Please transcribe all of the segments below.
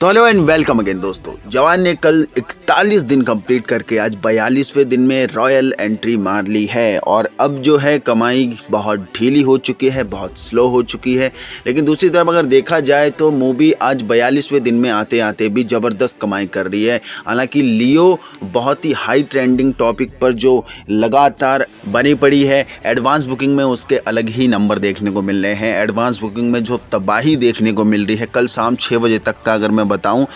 तो hello and welcome again दोस्तों। जवान ने कल 41 दिन कंप्लीट करके आज बयालीसवें दिन में रॉयल एंट्री मार ली है और अब जो है कमाई बहुत ढीली हो चुकी है, बहुत स्लो हो चुकी है। लेकिन दूसरी तरफ़ अगर देखा जाए तो मूवी आज बयालीसवें दिन में आते आते भी ज़बरदस्त कमाई कर रही है। हालाँकि लियो बहुत ही हाई ट्रेंडिंग टॉपिक पर जो लगातार बनी पड़ी है एडवांस बुकिंग में उसके अलग ही नंबर देखने को मिल रहे हैं। एडवांस बुकिंग में जो तबाही देखने को मिल रही है, कल शाम छः बजे तक का अगर मैं बताऊँ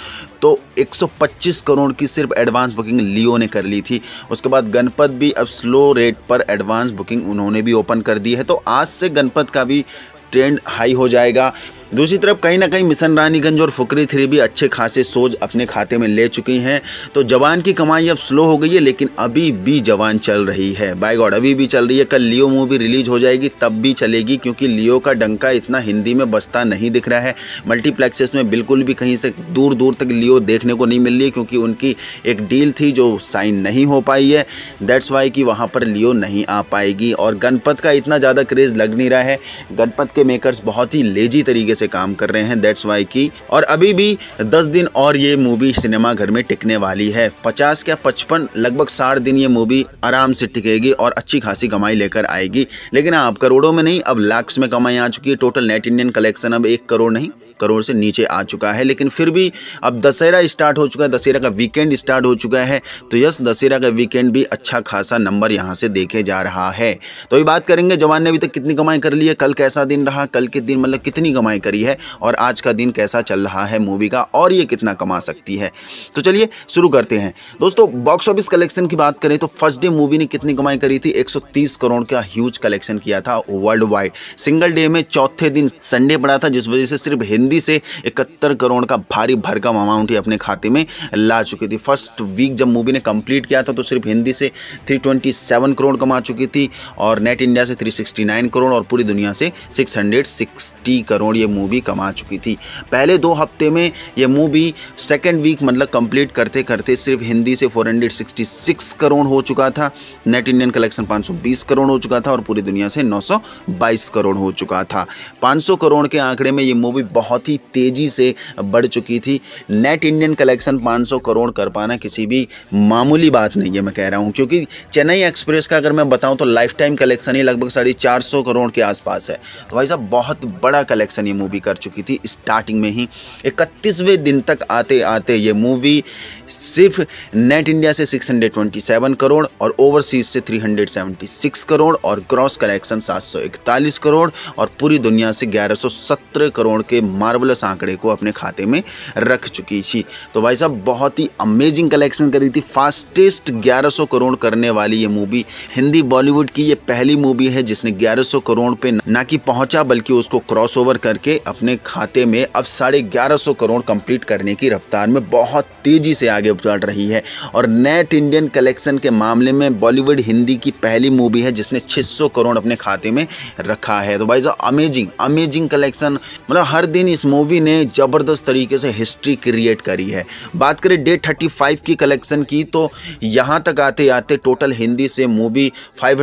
तो 125 करोड़ की सिर्फ़ एडवांस बुकिंग लियो ने कर ली थी। उसके बाद गणपत भी अब स्लो रेट पर एडवांस बुकिंग उन्होंने भी ओपन कर दी है। तो आज से गणपत का भी ट्रेंड हाई हो जाएगा। दूसरी तरफ़ कहीं ना कहीं मिशन रानीगंज और फुकरी थ्री भी अच्छे खासे सोच अपने खाते में ले चुकी हैं। तो जवान की कमाई अब स्लो हो गई है, लेकिन अभी भी जवान चल रही है। बाय गॉड अभी भी चल रही है। कल लियो मूवी रिलीज़ हो जाएगी, तब भी चलेगी, क्योंकि लियो का डंका इतना हिंदी में बसता नहीं दिख रहा है। मल्टीप्लेक्सेस में बिल्कुल भी कहीं से दूर दूर तक लियो देखने को नहीं मिल रही है, क्योंकि उनकी एक डील थी जो साइन नहीं हो पाई है। दैट्स वाई कि वहाँ पर लियो नहीं आ पाएगी। और गणपत का इतना ज़्यादा क्रेज़ लग नहीं रहा है। गणपत के मेकर्स बहुत ही लेजी तरीके से काम कर रहे हैं दैट्स वाई की, और अभी भी दस दिन और ये मूवी सिनेमा घर में टिकने वाली है। पचास या पचपन, लगभग साठ दिन ये मूवी आराम से टिकेगी और अच्छी खासी कमाई लेकर आएगी। लेकिन आप करोड़ों में नहीं, अब लाख्स में कमाई आ चुकी है। टोटल नेट इंडियन कलेक्शन अब एक करोड़ नहीं। करोड़ से नीचे आ चुका है, लेकिन फिर भी अब दशहरा स्टार्ट हो चुका है, दशहरा का वीकेंड स्टार्ट हो चुका है तो यस, दशहरा का वीकेंड भी अच्छा खासा नंबर यहाँ से देखे जा रहा है। तो ये बात करेंगे, जवान ने अभी तक कितनी कमाई कर ली है, कल कैसा दिन रहा, कल के दिन मतलब कितनी कमाई करी है, और आज का दिन कैसा चल रहा है मूवी का, और ये कितना कमा सकती है। तो चलिए, शुरू करते हैं। दोस्तों बॉक्स ऑफ़िस कलेक्शन की बात करें तो फ़र्स्ट डे मूवी ने कितनी कमाई करी थी 130 करोड़ का ह्यूज कलेक्शन किया था वर्ल्ड वाइड सिंगल डे में चौथे दिन संडे पड़ा था, जिस वजह से सिर्फ़ हिंदी से इकहत्तर करोड़ का भारी भरकम अमाउंट ही अपने खाते में ला चुकी थी। फ़र्स्ट वीक जब मूवी ने कंप्लीट किया था तो सिर्फ़ हिंदी से 327 करोड़ कमा चुकी थी और नेट इंडिया से 369 करोड़ और पूरी दुनिया से 660 करोड़ ये मूवी कमा चुकी थी। पहले दो हफ़्ते में ये मूवी सेकेंड वीक मतलब कंप्लीट करते करते सिर्फ़ हिंदी से 466 करोड़ हो चुका था। नेट इंडियन कलेक्शन 520 करोड़ हो चुका था और पूरी दुनिया से 922 करोड़ हो चुका था। 500 करोड़ के आंकड़े में ये मूवी बहुत ही तेज़ी से बढ़ चुकी थी। नेट इंडियन कलेक्शन 500 करोड़ कर पाना किसी भी मामूली बात नहीं है, मैं कह रहा हूँ। क्योंकि चेन्नई एक्सप्रेस का अगर मैं बताऊँ तो लाइफ टाइम कलेक्शन ही लगभग साढ़े चार करोड़ के आसपास है। तो भाई साहब, बहुत बड़ा कलेक्शन ये मूवी कर चुकी थी स्टार्टिंग में ही। इकतीसवें दिन तक आते आते ये मूवी सिर्फ़ नेट इंडिया से 627 करोड़ और ओवरसीज से 376 करोड़ और ग्रॉस कलेक्शन 741 करोड़ और पूरी दुनिया से 1117 करोड़ के मार्वलस आंकड़े को अपने खाते में रख चुकी थी। तो भाई साहब, बहुत ही अमेजिंग कलेक्शन करी थी। फास्टेस्ट 1100 करोड़ करने वाली ये मूवी हिंदी बॉलीवुड की ये पहली मूवी है जिसने 1100 करोड़ पे ना कि पहुँचा, बल्कि उसको क्रॉस ओवर करके अपने खाते में अब साढ़े ग्यारह करोड़ कंप्लीट करने की रफ्तार में बहुत तेज़ी से आगे बढ़ रही है। और नेट इंडियन कलेक्शन के मामले में बॉलीवुड हिंदी की पहली मूवी है जिसने 600 करोड़ अपने खाते में रखा है। तो भाई साहब अमेजिंग अमेजिंग कलेक्शन मतलब हर दिन इस मूवी ने ज़बरदस्त तरीके से हिस्ट्री क्रिएट करी है। बात करें डे थर्टी की कलेक्शन की तो यहाँ तक आते आते टोटल हिंदी से मूवी फाइव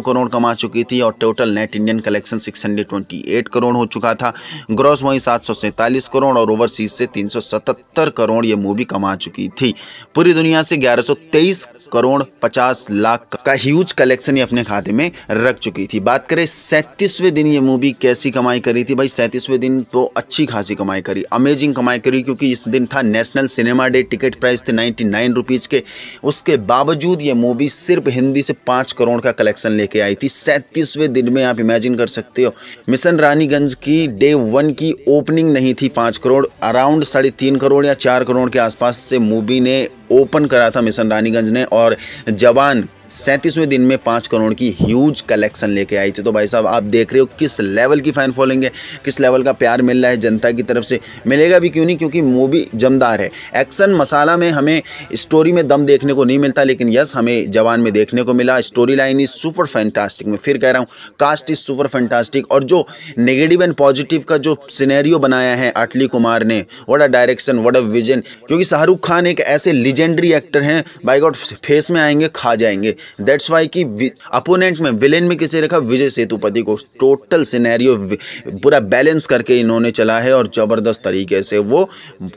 करोड़ कमा चुकी थी और total net Indian collection six crore हो चुका था। ग्रॉस वहीं सात करोड़ और ओवरसीज से 377 करोड़ ये मूवी कमा चुकी थी। पूरी दुनिया से 1123 करोड़ 50 लाख का ह्यूज कलेक्शन अपने खाते में रख चुकी थी। बात करें, सैंतीसवें दिन ये मूवी कैसी कमाई करी थी? भाई, सैंतीसवें दिन तो अच्छी खासी कमाई करी अमेजिंग कमाई करी, क्योंकि इस दिन था national cinema day ticket price थे नाइन्टी नाइन रुपीज़ के। उसके बावजूद ये मूवी सिर्फ़ हिंदी से पाँच करोड़ का कलेक्शन लेके आई थी। सैंतीसवें दिन में आप इमेजिन कर सकते हो, मिशन रानीगंज की डे वन की ओपनिंग नहीं थी पाँच करोड़ अराउंड साढ़े तीन करोड़ या चार करोड़ के आसपास से मूवी ने ओपन करा था मिशन रानीगंज ने और जवान सैंतीसवें दिन में पाँच करोड़ की ह्यूज कलेक्शन लेके आई थी। तो भाई साहब, आप देख रहे हो किस लेवल की फ़ैन फॉलोइंग है, किस लेवल का प्यार मिल रहा है जनता की तरफ़ से। मिलेगा भी क्यों नहीं? क्योंकि मूवी जमदार है। एक्शन मसाला में हमें स्टोरी में दम देखने को नहीं मिलता, लेकिन यस हमें जवान में देखने को मिला। Story line is super fantastic मैं फिर कह रहा हूँ कास्ट इज़ सुपर फैंटास्टिक और जो नेगेटिव एंड पॉजिटिव का जो सिनेरियो बनाया है अटली कुमार ने what a direction what a vision क्योंकि शाहरुख खान एक ऐसे लिजेंडरी एक्टर हैं बाई गॉड फेस में आएँगे, खा जाएँगे। दैट्स वाई कि अपोनेंट में विलेन में किसे रखा? विजय सेतुपति को। टोटल सिनेरियो पूरा बैलेंस करके इन्होंने चला है और ज़बरदस्त तरीके से वो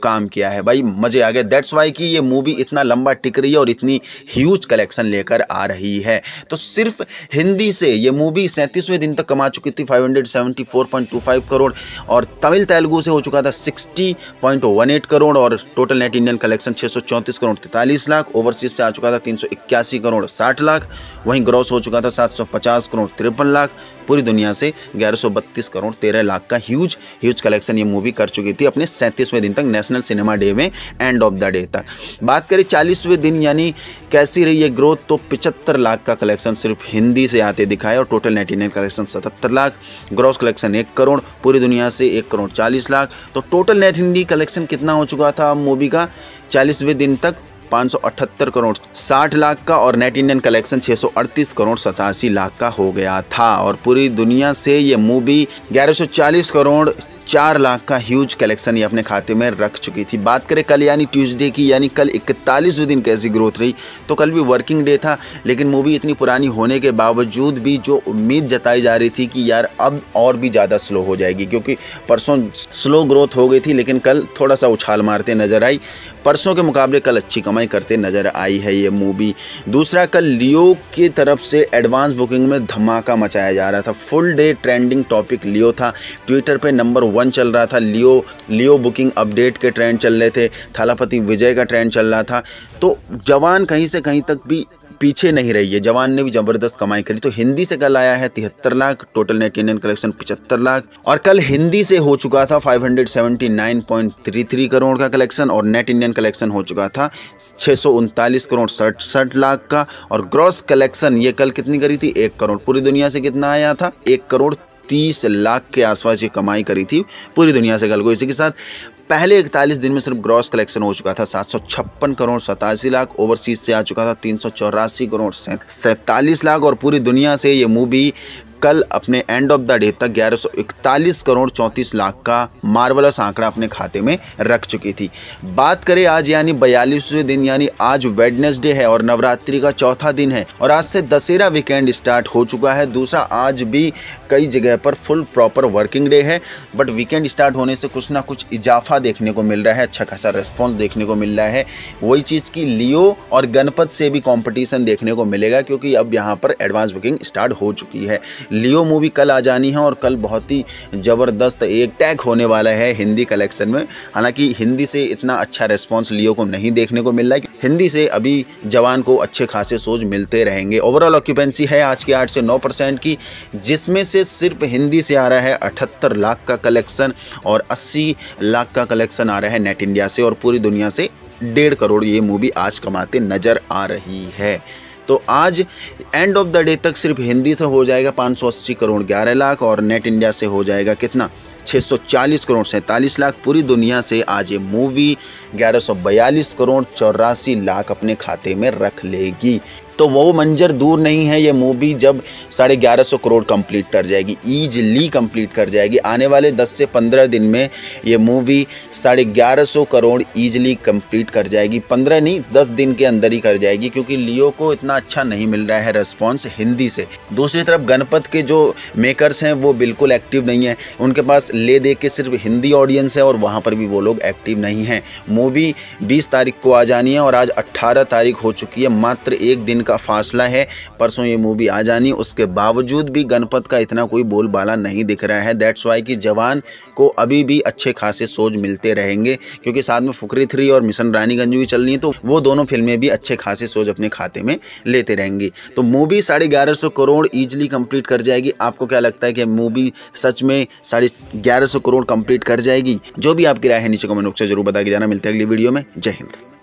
काम किया है। भाई, मज़े आ गए। दैट्स वाई कि ये मूवी इतना लंबा टिक रही है और इतनी ह्यूज कलेक्शन लेकर आ रही है। तो सिर्फ़ हिंदी से ये मूवी सैंतीसवें दिन तक कमा चुकी थी 574.25 करोड़ और तमिल तेलुगु से हो चुका था 60.18 करोड़ और टोटल नेट इंडियन कलेक्शन छः करोड़, तैतालीस लाख ओवरसीज से आ चुका था तीन सौ इक्यासी करोड़ साठ लाख, वहीं ग्रॉस हो चुका था सात सौ पचास करोड़ तिरपन लाख। पूरी दुनिया से 1132 करोड़ तेरह लाख का ह्यूज ह्यूज कलेक्शन ये मूवी कर चुकी थी अपने सैंतीसवें दिन तक नेशनल सिनेमा डे में एंड ऑफ़ द डे तक। बात करें चालीसवें दिन, यानी कैसी रही है ग्रोथ तो पिचहत्तर लाख का कलेक्शन सिर्फ़ हिंदी से आते दिखाए और टोटल नेट इंडियन कलेक्शन सतहत्तर लाख ग्रॉस कलेक्शन एक करोड़, पूरी दुनिया से एक करोड़ चालीस लाख। तो टोटल नेट हिंदी कलेक्शन कितना हो चुका था मूवी का? चालीसवें दिन तक 578 करोड़ 60 लाख का और नेट इंडियन कलेक्शन 638 करोड़, सतासी लाख का हो गया था। और पूरी दुनिया से ये मूवी 1140 करोड़, चार लाख का ह्यूज कलेक्शन ये अपने खाते में रख चुकी थी। बात करें कल यानी ट्यूसडे की, यानी कल इकतालीसवें दिन कैसी ग्रोथ रही तो कल भी वर्किंग डे था, लेकिन मूवी इतनी पुरानी होने के बावजूद भी जो उम्मीद जताई जा रही थी कि यार अब और भी ज़्यादा स्लो हो जाएगी, क्योंकि परसों स्लो ग्रोथ हो गई थी, लेकिन कल थोड़ा सा उछाल मारते नज़र आई। परसों के मुकाबले कल अच्छी कमाई करते नज़र आई है ये मूवी। दूसरा, कल लियो की तरफ़ से एडवांस बुकिंग में धमाका मचाया जा रहा था। Full day trending topic Leo था। ट्विटर पे नंबर वन चल रहा था। लियो लियो बुकिंग अपडेट के ट्रेंड चल रहे थे। थालापति विजय का ट्रेंड चल रहा था। तो जवान कहीं से कहीं तक भी पीछे नहीं रही है। जवान ने भी ज़बरदस्त कमाई करी। तो हिंदी से कल आया है तिहत्तर lakh, total net Indian collection पिछहत्तर लाख। और कल हिंदी से हो चुका था 579.33 करोड़ का कलेक्शन और नेट इंडियन कलेक्शन हो चुका था छः करोड़ सड़सठ लाख का। और ग्रॉस कलेक्शन ये कल कितनी करी थी? एक करोड़। पूरी दुनिया से कितना आया था? एक करोड़ तीस लाख के आसपास ये कमाई करी थी पूरी दुनिया से कल को। इसी के साथ पहले इकतालीस दिन में सिर्फ़ ग्रॉस कलेक्शन हो चुका था, सात सौ छप्पन करोड़ सतासी लाख ओवरसीज से आ चुका था, तीन सौ चौरासी करोड़ सैंतालीस लाख और पूरी दुनिया से ये मूवी कल अपने एंड ऑफ़ द डे तक ग्यारह करोड़ चौंतीस लाख का मार्वलस आंकड़ा अपने खाते में रख चुकी थी। बात करें आज यानी बयालीसवें दिन, यानी आज वेडनेसडे है और नवरात्रि का चौथा दिन है और आज से दशहरा वीकेंड स्टार्ट हो चुका है। दूसरा आज भी कई जगह पर फुल प्रॉपर वर्किंग डे है बट वीकेंड स्टार्ट होने से कुछ ना कुछ इजाफा देखने को मिल रहा है अच्छा खासा रिस्पॉन्स देखने को मिल रहा है। वही चीज़ की लियो और गणपत से भी कॉम्पिटिशन देखने को मिलेगा, क्योंकि अब यहाँ पर एडवांस बुकिंग स्टार्ट हो चुकी है। लियो मूवी कल आ जानी है और कल बहुत ही ज़बरदस्त एक टैग होने वाला है हिंदी कलेक्शन में। हालाँकि हिंदी से इतना अच्छा रिस्पॉन्स लियो को नहीं देखने को मिल रहा है। हिंदी से अभी जवान को अच्छे खासे सोच मिलते रहेंगे। ओवरऑल ऑक्यूपेंसी है आज की आठ से नौ परसेंट की, जिसमें से सिर्फ़ हिंदी से आ रहा है अठहत्तर लाख का कलेक्शन और अस्सी लाख का कलेक्शन आ रहा है नेट इंडिया से और पूरी दुनिया से डेढ़ करोड़ ये मूवी आज कमाते नज़र आ रही है। तो आज एंड ऑफ़ द डे तक सिर्फ़ हिंदी से हो जाएगा पाँच सौ अस्सी करोड़ 11 लाख और नेट इंडिया से हो जाएगा कितना? 640 करोड़, सैंतालीस लाख। पूरी दुनिया से आज ये मूवी 1142 करोड़, चौरासी लाख अपने खाते में रख लेगी। तो वो मंजर दूर नहीं है, ये मूवी जब साढ़े ग्यारह सौ करोड़ कंप्लीट कर जाएगी ईजली कंप्लीट कर जाएगी। आने वाले दस से पंद्रह दिन में ये मूवी साढ़े ग्यारह सौ करोड़ ईजली कंप्लीट कर जाएगी। पंद्रह नहीं, दस दिन के अंदर ही कर जाएगी, क्योंकि लियो को इतना अच्छा नहीं मिल रहा है रेस्पॉन्स हिंदी से। दूसरी तरफ़ गणपत के जो मेकर्स हैं, वो बिल्कुल एक्टिव नहीं है। उनके पास ले दे के सिर्फ़ हिंदी ऑडियंस है और वहाँ पर भी वो लोग एक्टिव नहीं हैं। मूवी बीस तारीख को आ जानी है और आज अट्ठारह तारीख हो चुकी है, मात्र एक दिन का फासला है। परसों ये मूवी आ जानी, उसके बावजूद भी गणपत का इतना कोई बोलबाला नहीं दिख रहा है। दैट्स वाई कि जवान को अभी भी अच्छे खासे सोच मिलते रहेंगे, क्योंकि साथ में फुकरी थ्री और मिशन रानीगंज भी चल रही है तो वो दोनों फ़िल्में भी अच्छे खासे सोच अपने खाते में लेते रहेंगे। तो मूवी साढ़े ग्यारह सौ करोड़ ईजिली कंप्लीट कर जाएगी। आपको क्या लगता है कि मूवी सच में साढ़े ग्यारह सौ करोड़ कंप्लीट कर जाएगी? जो भी आपकी राय है, नीचे कमेंट बॉक्स से ज़रूर बता के जाना। मिलते हैं अगली वीडियो में। जय हिंद।